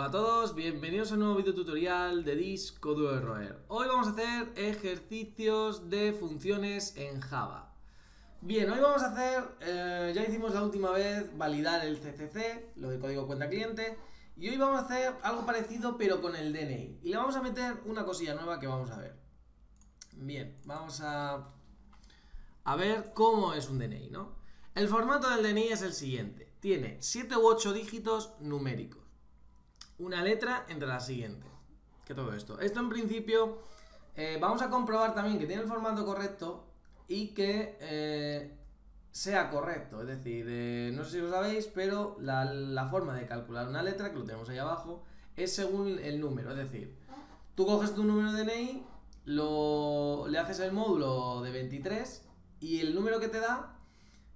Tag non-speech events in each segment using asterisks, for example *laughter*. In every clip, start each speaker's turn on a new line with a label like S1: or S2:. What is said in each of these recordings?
S1: Hola a todos, bienvenidos a un nuevo video tutorial de Disco Roer. Hoy vamos a hacer ejercicios de funciones en Java. Bien, hoy vamos a hacer, eh, ya hicimos la última vez validar el CCC, lo de código cuenta cliente, y hoy vamos a hacer algo parecido pero con el DNI. Y le vamos a meter una cosilla nueva que vamos a ver. Bien, vamos a, a ver cómo es un DNI, ¿no? El formato del DNI es el siguiente. Tiene 7 u 8 dígitos numéricos. Una letra entre la siguiente. Que todo esto. Esto en principio eh, vamos a comprobar también que tiene el formato correcto y que eh, sea correcto. Es decir, eh, no sé si lo sabéis, pero la, la, forma de calcular una letra, que lo tenemos ahí abajo, es según el número. Es decir, tú coges tu número de DNI, lo, le haces el módulo de 23 y el número que te da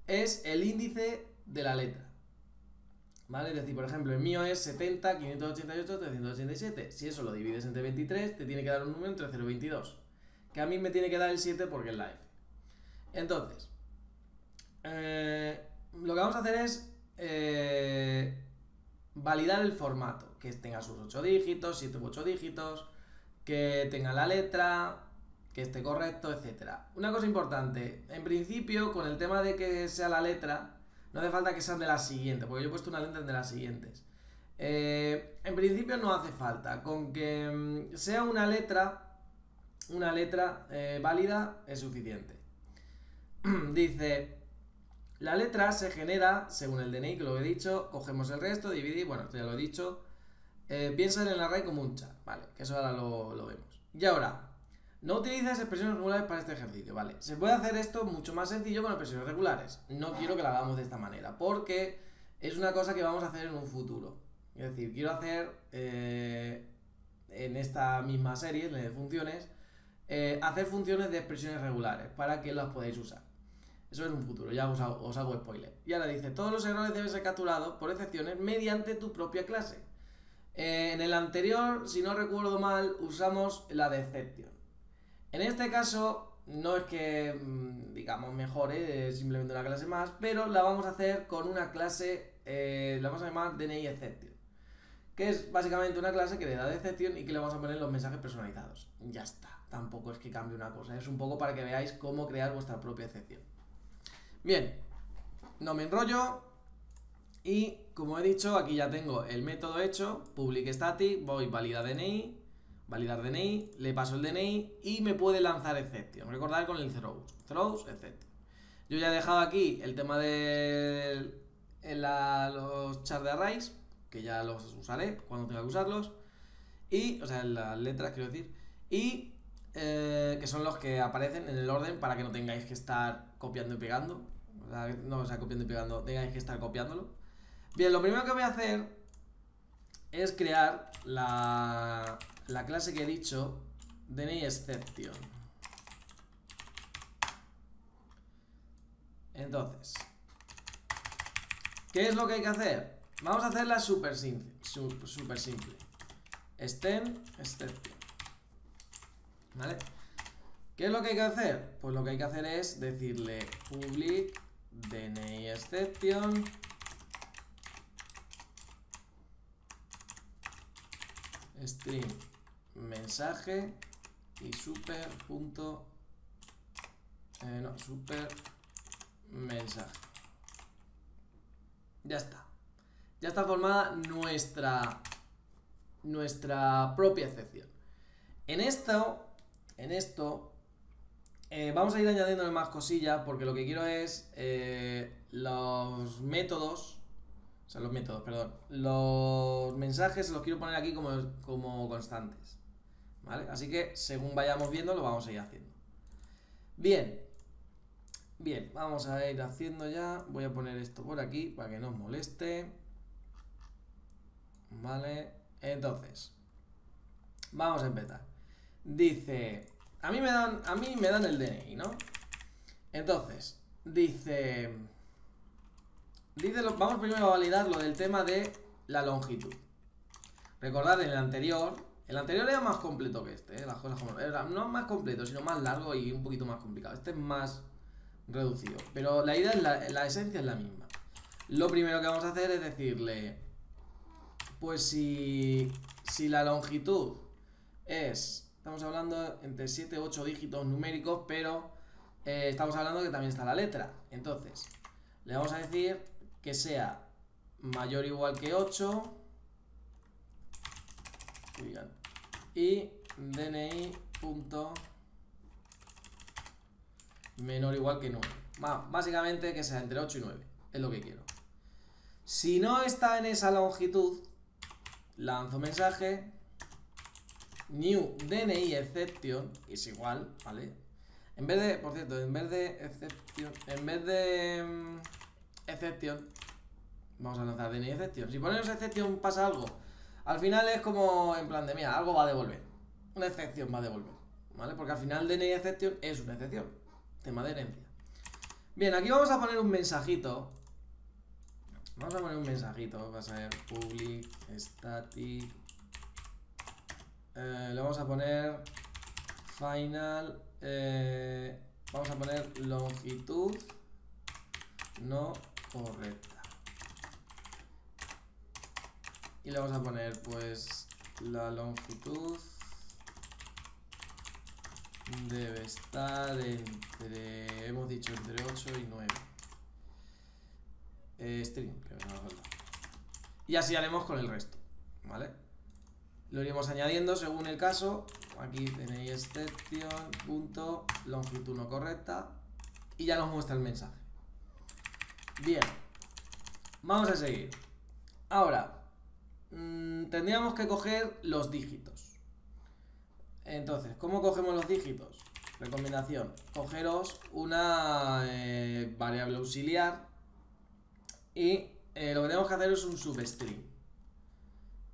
S1: es el índice de la letra. ¿Vale? Es decir, por ejemplo, el mío es 70, 588, 387. Si eso lo divides entre 23, te tiene que dar un número entre 0 y 22. Que a mí me tiene que dar el 7 porque es la F. Entonces, eh, lo que vamos a hacer es eh, validar el formato, que tenga sus 8 dígitos, 7 u 8 dígitos, que tenga la letra, que esté correcto, etc. Una cosa importante, en principio, con el tema de que sea la letra, no hace falta que sean de las siguientes, porque yo he puesto una letra de las siguientes. Eh, en principio no hace falta, con que mm, sea una letra, una letra eh, válida es suficiente. *clears throat* Dice, la letra se genera según el DNI, que lo he dicho, cogemos el resto, dividir, bueno, esto ya lo he dicho. Eh, piensa en el array como un chat, vale, que eso ahora lo, lo vemos. Y ahora, no utilices expresiones regulares para este ejercicio, ¿vale? Se puede hacer esto mucho más sencillo con expresiones regulares. No quiero que lo hagamos de esta manera, porque es una cosa que vamos a hacer en un futuro. Es decir, quiero hacer eh, en esta misma serie de funciones, eh, hacer funciones de expresiones regulares para que las podáis usar. Eso es un futuro, ya os hago, os hago spoiler. Y ahora dice, todos los errores deben ser capturados por excepciones mediante tu propia clase. Eh, en el anterior, si no recuerdo mal, usamos la de exception. En este caso, no es que, mm, digamos, mejore, simplemente una clase más, pero la vamos a hacer con una clase, eh, la vamos a llamar DNI Exception. Que es básicamente una clase que le da de exception y que le vamos a poner los mensajes personalizados. Ya está, tampoco es que cambie una cosa, es un poco para que veáis cómo crear vuestra propia excepción. Bien, no me enrollo. Y como he dicho, aquí ya tengo el método hecho, public static, voy valida DNI, validar DNI, le paso el DNI y me puede lanzar exception. Recordad con el throws, throws, exception. Yo ya he dejado aquí el tema de los char de arrays, que ya los usaré cuando tenga que usarlos. Y, o sea, las letras quiero decir. Y eh, que son los que aparecen en el orden para que no tengáis que estar copiando y pegando no, o sea, copiando y pegando, tengáis que estar copiándolo. Bien, lo primero que voy a hacer es crear la, la clase que he dicho, DNI exception. Entonces, ¿qué es lo que hay que hacer? Vamos a hacerla súper simple, super simple. Exception. ¿Vale? ¿Qué es lo que hay que hacer? Pues lo que hay que hacer es decirle public DNI exception. String mensaje y super punto eh, no, super mensaje. Ya está. Ya está formada nuestra nuestra propia excepción. En esto, en esto eh, vamos a ir añadiendo más cosillas porque lo que quiero es eh, los métodos, o sea, los métodos, perdón, los mensajes los quiero poner aquí como, como constantes, ¿vale? Así que según vayamos viendo lo vamos a ir haciendo. Bien, bien, vamos a ir haciendo ya, voy a poner esto por aquí para que no os moleste, ¿vale? Entonces, vamos a empezar. Dice a mí me dan, a mí me dan el DNI, ¿no? Entonces, dice... Dice, vamos primero a validar lo del tema de la longitud. Recordad, en el anterior, el anterior era más completo que este, ¿eh? las cosas como... No más completo, sino más largo y un poquito más complicado. Este es más reducido. Pero la idea, es la, la esencia es la misma. Lo primero que vamos a hacer es decirle pues si, si la longitud es, estamos hablando entre 7 u 8 dígitos numéricos, pero eh, estamos hablando que también está la letra. Entonces, le vamos a decir que sea mayor o igual que 8 y DNI punto menor igual que 9. Básicamente que sea entre 8 y 9. Es lo que quiero. Si no está en esa longitud, lanzo mensaje new DNI exception es igual, ¿vale? En vez de, por cierto, en vez de exception, en vez de um, exception, vamos a lanzar DNI exception. Si ponemos exception pasa algo. Al final es como en plan de, mira, algo va a devolver. Una excepción va a devolver, ¿vale? Porque al final DNI exception es una excepción. Tema de herencia. Bien, aquí vamos a poner un mensajito. Vamos a poner un mensajito. Va a ser public static. Eh, le vamos a poner final. Eh, vamos a poner longitud no correcta. Y le vamos a poner pues la longitud debe estar entre, hemos dicho entre 8 y 9. Eh, string, que me Y así haremos con el resto, ¿vale? Lo iremos añadiendo según el caso. Aquí tenéis exception, punto, longitud no correcta. Y ya nos muestra el mensaje. Bien. Vamos a seguir. Ahora, mmm, tendríamos que coger los dígitos. Entonces, ¿cómo cogemos los dígitos? Recomendación, cogeros una eh, variable auxiliar y eh, lo que tenemos que hacer es un substring.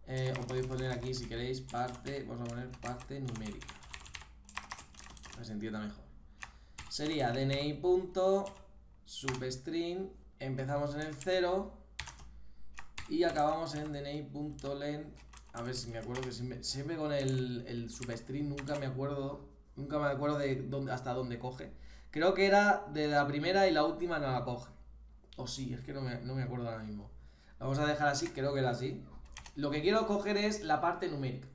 S1: Eh, os podéis poner aquí si queréis parte, vamos a poner parte numérica. Para se entienda mejor. Sería dni.substring, empezamos en el 0 y acabamos en dni.length a ver si me acuerdo que siempre, con el, el substring nunca me acuerdo. Nunca me acuerdo de dónde, hasta dónde coge. Creo que era de la primera y la última no la coge. O sí, es que no me, acuerdo ahora mismo. vamos a dejar así, creo que era así. Lo que quiero coger es la parte numérica.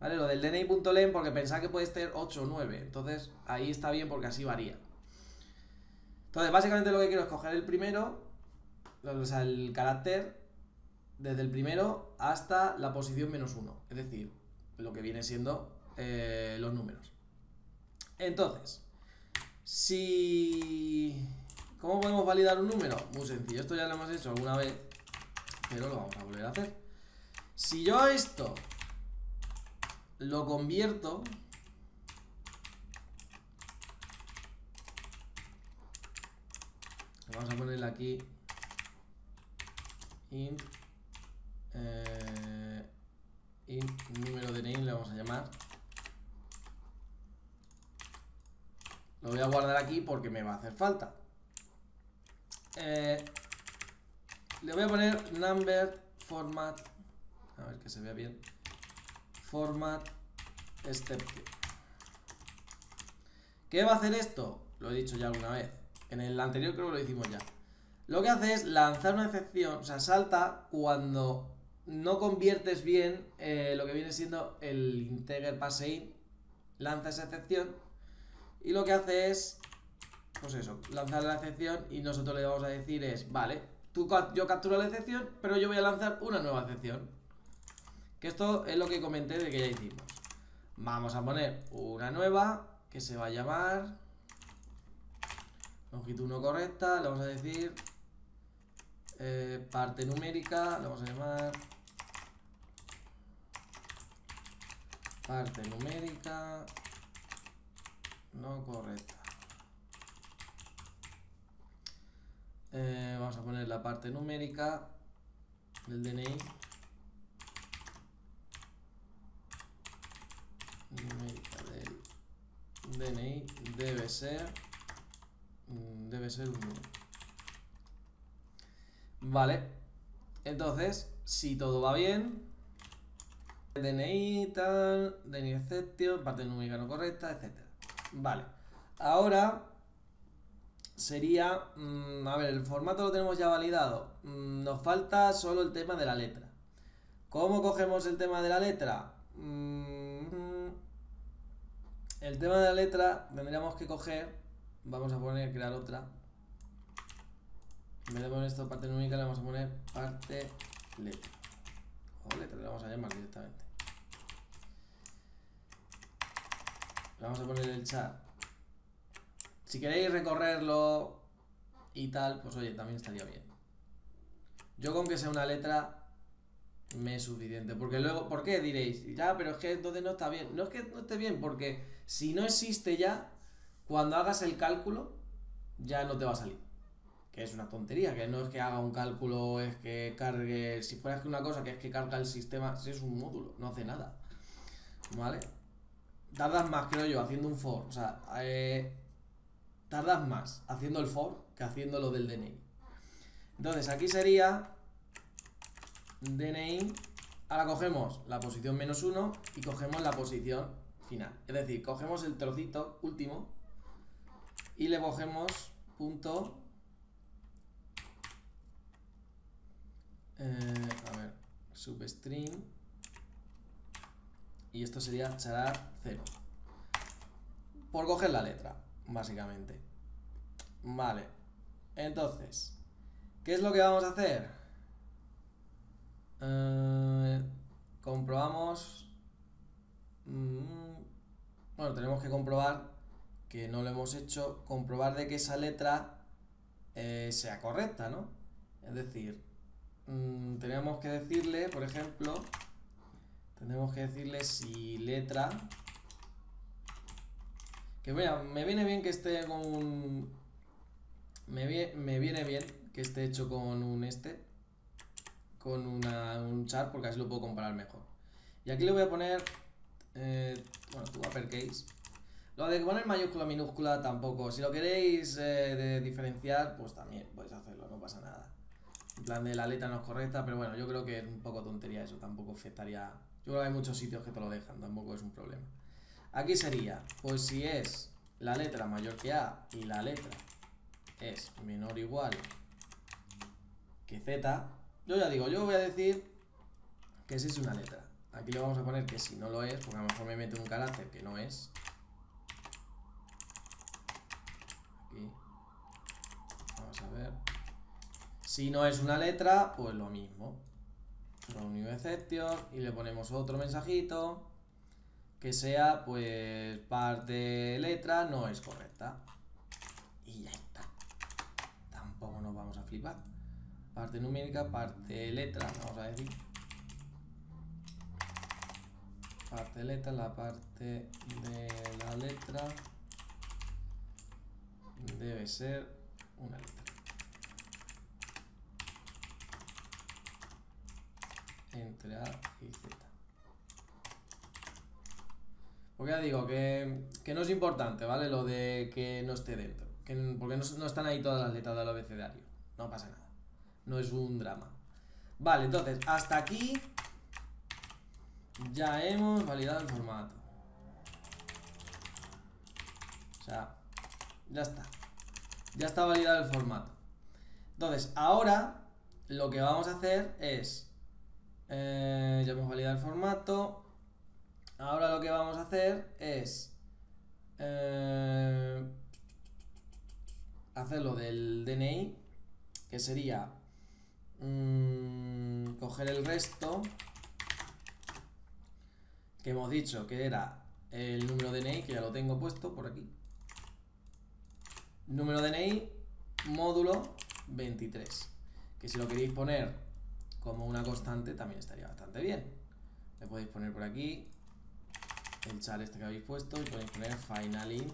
S1: ¿Vale? Lo del dni.len porque pensaba que puede ser 8 o 9. Entonces ahí está bien porque así varía. Entonces básicamente lo que quiero es coger el primero, o sea, el carácter desde el primero hasta la posición menos uno, es decir, lo que viene siendo eh, los números. Entonces, si... ¿Cómo podemos validar un número? Muy sencillo, esto ya lo hemos hecho alguna vez, pero lo vamos a volver a hacer. Si yo esto lo convierto... Vamos a ponerle aquí int eh, y número de name le vamos a llamar. Lo voy a guardar aquí porque me va a hacer falta. Eh, le voy a poner number format. A ver que se vea bien. Format exception. ¿Qué va a hacer esto? Lo he dicho ya alguna vez. En el anterior creo que lo hicimos ya. Lo que hace es lanzar una excepción, o sea, salta cuando no conviertes bien eh, lo que viene siendo el integer in lanza esa excepción y lo que hace es, pues eso, lanzar la excepción y nosotros le vamos a decir es, vale, tú, yo capturo la excepción, pero yo voy a lanzar una nueva excepción. Que esto es lo que comenté de que ya hicimos. Vamos a poner una nueva que se va a llamar longitud no correcta, le vamos a decir eh, parte numérica, le vamos a llamar parte numérica no correcta. Eh, vamos a poner la parte numérica del DNI. Numérica del DNI debe ser mm, debe ser un número. Vale. Entonces, si todo va bien, DNI, tal, DNI exception, parte numérica no correcta, etc. Vale. Ahora sería, mm, a ver, el formato lo tenemos ya validado. Mm, nos falta solo el tema de la letra. ¿Cómo cogemos el tema de la letra? Mm, el tema de la letra tendríamos que coger, vamos a poner, crear otra. En vez de poner esto parte numérica, le vamos a poner parte letra. O letra, le vamos a llamar directamente. Vamos a poner el chat. Si queréis recorrerlo y tal, pues oye, también estaría bien. Yo con que sea una letra me es suficiente. Porque luego, ¿por qué diréis? Ya, pero es que entonces no está bien. No es que no esté bien, porque si no existe ya, cuando hagas el cálculo, ya no te va a salir. Que es una tontería, que no es que haga un cálculo, es que cargue. Si fuera que una cosa que es que carga el sistema, si es un módulo, no hace nada. ¿Vale? Tardas más, creo yo, haciendo un for. O sea, eh, tardas más haciendo el for que haciendo lo del DNI. Entonces, aquí sería DNI. Ahora cogemos la posición menos 1 y cogemos la posición final. Es decir, cogemos el trocito último y le cogemos punto... Eh, a ver, substring. Y esto sería charar 0. Por coger la letra, básicamente. Vale. Entonces, ¿qué es lo que vamos a hacer? Eh, comprobamos... Mm, bueno, tenemos que comprobar que no lo hemos hecho, comprobar de que esa letra eh, sea correcta, ¿no? Es decir, mm, tenemos que decirle, por ejemplo, tenemos que decirle si letra... Que mira, me viene bien que esté con un... Me, me viene bien que esté hecho con un este, con un char porque así lo puedo comparar mejor. Y aquí le voy a poner, eh, bueno, tu uppercase. Lo de poner mayúscula, minúscula tampoco. Si lo queréis eh, diferenciar, pues también podéis hacerlo, no pasa nada. En plan de la letra no es correcta, pero bueno, yo creo que es un poco tontería eso, tampoco afectaría. Yo creo que hay muchos sitios que te lo dejan, tampoco es un problema. Aquí sería, pues si es la letra mayor que A y la letra es menor o igual que Z, yo ya digo, yo voy a decir que si es una letra. Aquí le vamos a poner que si no lo es, porque a lo mejor me mete un carácter que no es. Aquí. Vamos a ver. Si no es una letra, pues lo mismo. New exception y le ponemos otro mensajito que sea, pues, parte letra no es correcta. Y ya está. Tampoco nos vamos a flipar. Parte numérica, parte letra, vamos a decir. Parte letra, la parte de la letra debe ser una letra. Y Z. Porque ya digo que, no es importante, ¿vale? Lo de que no esté dentro. porque no, no están ahí todas las letras del abecedario. No pasa nada no es un drama. Vale, entonces, hasta aquí ya hemos validado el formato. O sea, ya está. Ya está validado el formato. Entonces, ahora lo que vamos a hacer es... Eh, ya hemos validado el formato. Ahora lo que vamos a hacer es... Eh, hacerlo del DNI, que sería Mm, coger el resto que hemos dicho que era el número DNI, que ya lo tengo puesto por aquí. Número DNI, módulo 23. Que si lo queréis poner como una constante también estaría bastante bien. Le podéis poner por aquí el char este que habéis puesto y podéis poner finalin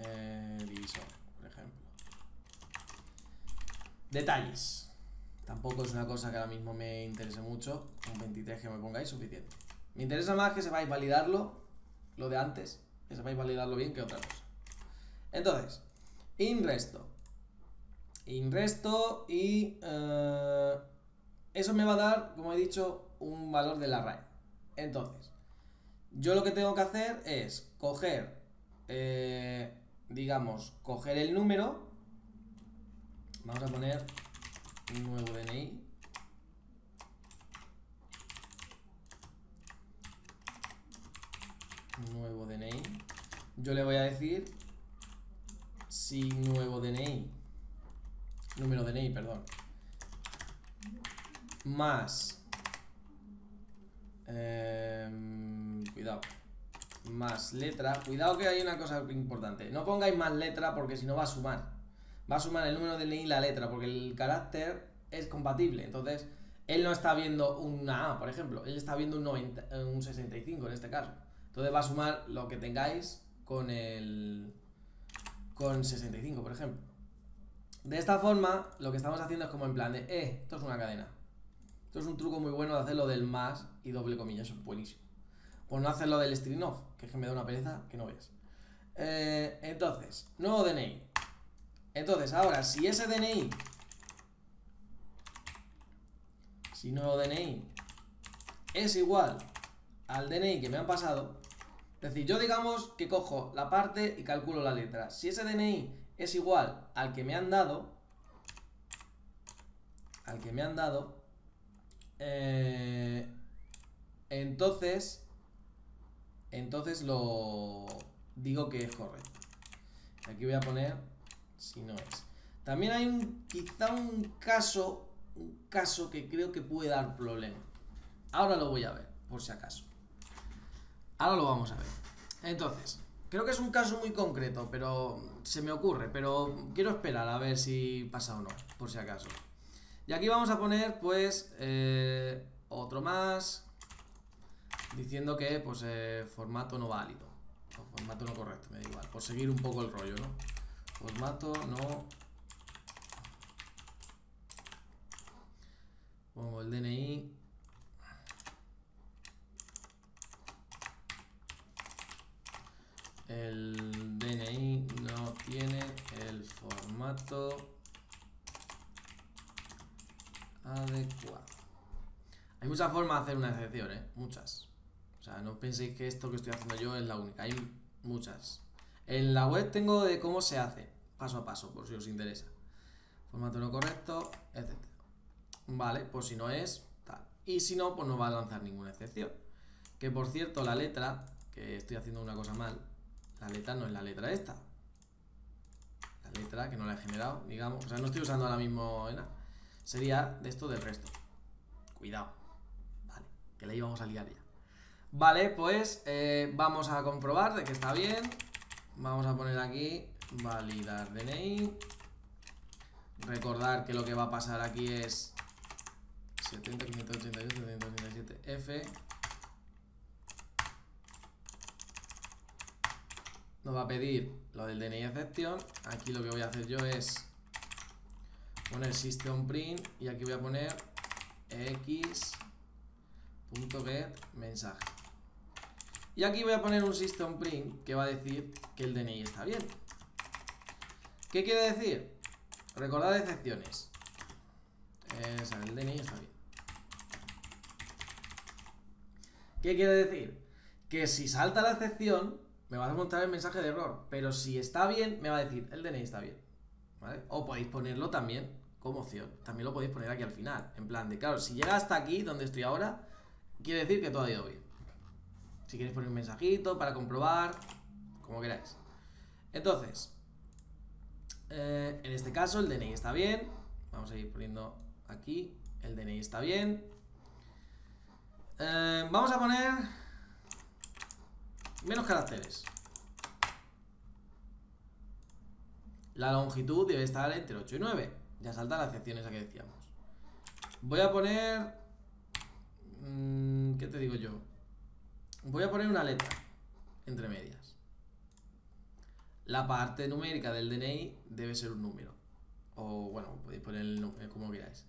S1: eh, divisor, por ejemplo. Detalles. Tampoco es una cosa que ahora mismo me interese mucho. Un 23 que me pongáis suficiente. Me interesa más que sepáis validarlo, lo de antes, que sepáis validarlo bien que otra cosa. Entonces, inresto. Inresto y... Eh, eso me va a dar, como he dicho, un valor del array. Entonces, yo lo que tengo que hacer es coger, eh, digamos, coger el número. Vamos a poner nuevo DNI. Nuevo DNI. Yo le voy a decir si nuevo DNI. Número DNI, perdón más, em, cuidado, más letra, cuidado que hay una cosa importante, no pongáis más letra porque si no va a sumar, va a sumar el número DNI y la letra porque el carácter es compatible, entonces él no está viendo una A, por ejemplo, él está viendo un, 90, un 65 en este caso. Entonces va a sumar lo que tengáis con el con 65, por ejemplo. De esta forma, lo que estamos haciendo es como en plan de, eh, esto es una cadena. Esto es un truco muy bueno de hacerlo del más y doble comillas, es buenísimo. O no hacerlo del string off, que es que me da una pereza que no ves. Eh, entonces, nuevo DNI. Entonces, ahora, si ese DNI si nuevo DNI es igual al DNI que me han pasado, es decir, yo digamos que cojo la parte y calculo la letra. Si ese DNI es igual al que me han dado, al que me han dado, eh, entonces, entonces lo digo que es correcto. Aquí voy a poner si no es. También hay un, quizá un caso un caso que creo que puede dar problema. Ahora lo voy a ver, por si acaso. Ahora lo vamos a ver. Entonces, creo que es un caso muy concreto, pero se me ocurre, pero quiero esperar a ver si pasa o no, por si acaso. Y aquí vamos a poner, pues, eh, otro más, diciendo que, pues, eh, formato no válido. O formato no correcto, me da igual, por seguir un poco el rollo, ¿no? Formato no Pongo el DNI. El DNI no tiene el formato adecuado. Hay muchas formas de hacer una excepción, ¿eh? Muchas. O sea, no penséis que esto que estoy haciendo yo es la única. Hay muchas. En la web tengo de cómo se hace, paso a paso, por si os interesa. Formato no correcto, etc. Vale, pues si no es, tal. Y si no, pues no va a lanzar ninguna excepción. Que por cierto, la letra, que estoy haciendo una cosa mal, la letra no es la letra esta. La letra que no la he generado, digamos. O sea, no estoy usando ahora mismo. Sería de esto del resto. Cuidado. Vale, que la íbamos a liar ya. Vale, pues eh, vamos a comprobar de que está bien. Vamos a poner aquí validar DNI. Recordar que lo que va a pasar aquí es 70, 588, 787, F. Nos va a pedir lo del DNI exception. Aquí lo que voy a hacer yo es poner system print y aquí voy a poner x.get mensaje. Y aquí voy a poner un system print que va a decir que el DNI está bien. ¿Qué quiere decir? Recordad excepciones. el DNI está bien. ¿Qué quiere decir? Que si salta la excepción, me va a mostrar el mensaje de error. Pero si está bien, me va a decir, el DNI está bien. ¿Vale? O podéis ponerlo también como opción. También lo podéis poner aquí al final. En plan de, claro, si llega hasta aquí, donde estoy ahora, quiere decir que todo ha ido bien. Si queréis poner un mensajito para comprobar, como queráis. Entonces, eh, en este caso el DNI está bien. Vamos a ir poniendo aquí, el DNI está bien. Eh, vamos a poner menos caracteres. La longitud debe estar entre 8 y 9. Ya saltan las excepciones a que decíamos. Voy a poner... Mm, ¿Qué te digo yo? Voy a poner una letra entre medias. La parte numérica del DNI debe ser un número. O bueno, podéis poner el, número como queráis.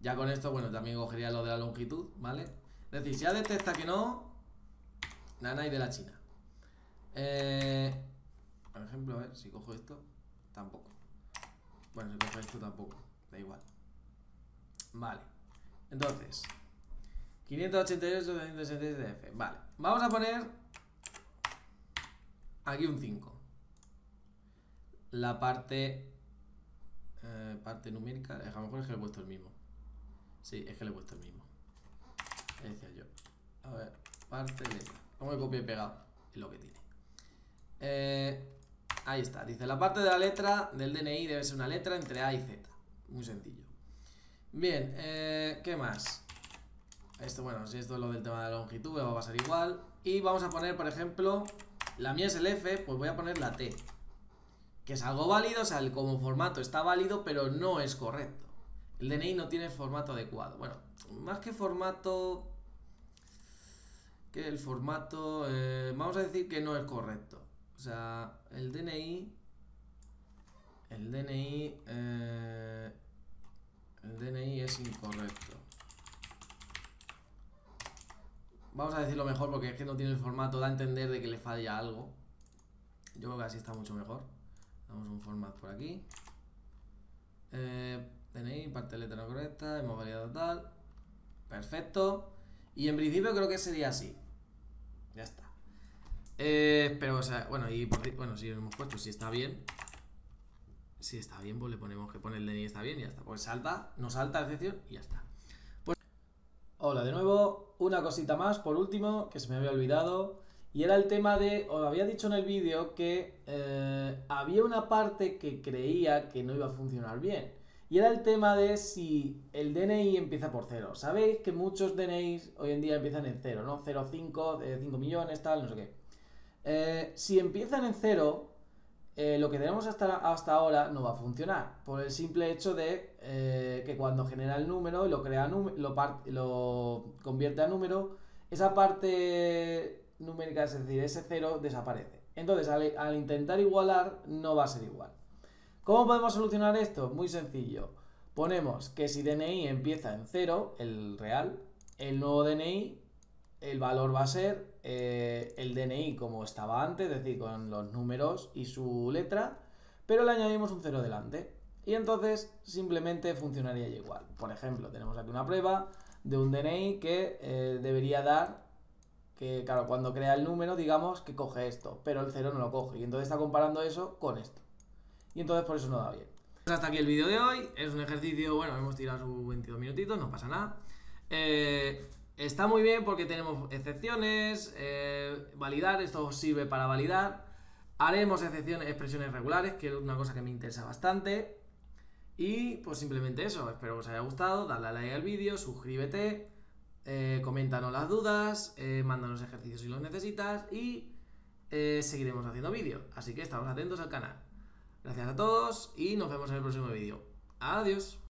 S1: Ya con esto, bueno, también cogería lo de la longitud, ¿vale? Es decir, si ya detecta que no, Nanay de la China. Eh, por ejemplo, a ver, si cojo esto, tampoco. Bueno, si esto, tampoco. Da igual. Vale. Entonces, 588, 266 de F. Vale. Vamos a poner aquí un 5. La parte eh, parte numérica, a lo mejor es que le he puesto el mismo. Sí, es que le he puesto el mismo decía yo. A ver, parte letra. Como he copiado y pegado. Es lo que tiene. Eh, ahí está. Dice, la parte de la letra del DNI debe ser una letra entre A y Z. Muy sencillo. Bien, eh, ¿qué más? Esto, bueno, si esto es lo del tema de la longitud, va a pasar igual. Y vamos a poner, por ejemplo, la mía es el F, pues voy a poner la T. Que es algo válido, o sea, como formato está válido, pero no es correcto. El DNI no tiene formato adecuado. Bueno, más que formato... Que el formato... Eh, vamos a decir que no es correcto. O sea, el DNI... El DNI... Eh, el DNI es incorrecto. Vamos a decirlo mejor porque es que no tiene el formato, da a entender de que le falla algo. Yo creo que así está mucho mejor. Damos un format por aquí. Eh, DNI, parte de letra no correcta, hemos variado tal. Perfecto. Y en principio creo que sería así. Ya está. Eh, pero, o sea, bueno, y bueno, si hemos puesto, si está bien. Si está bien, pues le ponemos que pone el DNI está bien y ya está. Pues salta, no salta la excepción y ya está. Pues, hola de nuevo. Una cosita más, por último, que se me había olvidado. Y era el tema de, os había dicho en el vídeo que eh, había una parte que creía que no iba a funcionar bien. Y era el tema de si el DNI empieza por cero. Sabéis que muchos DNIs hoy en día empiezan en cero, ¿no? 0,5, de 5 millones, tal, no sé qué. Eh, si empiezan en cero, eh, lo que tenemos hasta, hasta ahora no va a funcionar. Por el simple hecho de que cuando genera el número y lo, crea lo, lo convierte a número, esa parte numérica, es decir, ese cero desaparece. Entonces, al, intentar igualar, no va a ser igual. ¿Cómo podemos solucionar esto? Muy sencillo. Ponemos que si DNI empieza en 0, el real, el nuevo DNI, el valor va a ser eh, el DNI como estaba antes, es decir, con los números y su letra, pero le añadimos un 0 delante. Y entonces simplemente funcionaría igual. Por ejemplo, tenemos aquí una prueba de un DNI que eh, debería dar que claro, cuando crea el número, digamos que coge esto, pero el cero no lo coge. Y entonces está comparando eso con esto. Y entonces por eso no da bien. Pues hasta aquí el vídeo de hoy. Es un ejercicio, bueno, hemos tirado sus 22 minutitos, no pasa nada. Eh, está muy bien porque tenemos excepciones, eh, validar, esto sirve para validar. Haremos excepciones, expresiones regulares, que es una cosa que me interesa bastante. Y pues simplemente eso, espero que os haya gustado, dale a like al vídeo, suscríbete eh, coméntanos las dudas, eh, ejercicios si los necesitas y eh, seguiremos haciendo vídeos. Así que estamos atentos al canal. Gracias a todos y nos vemos en el próximo vídeo. Adiós.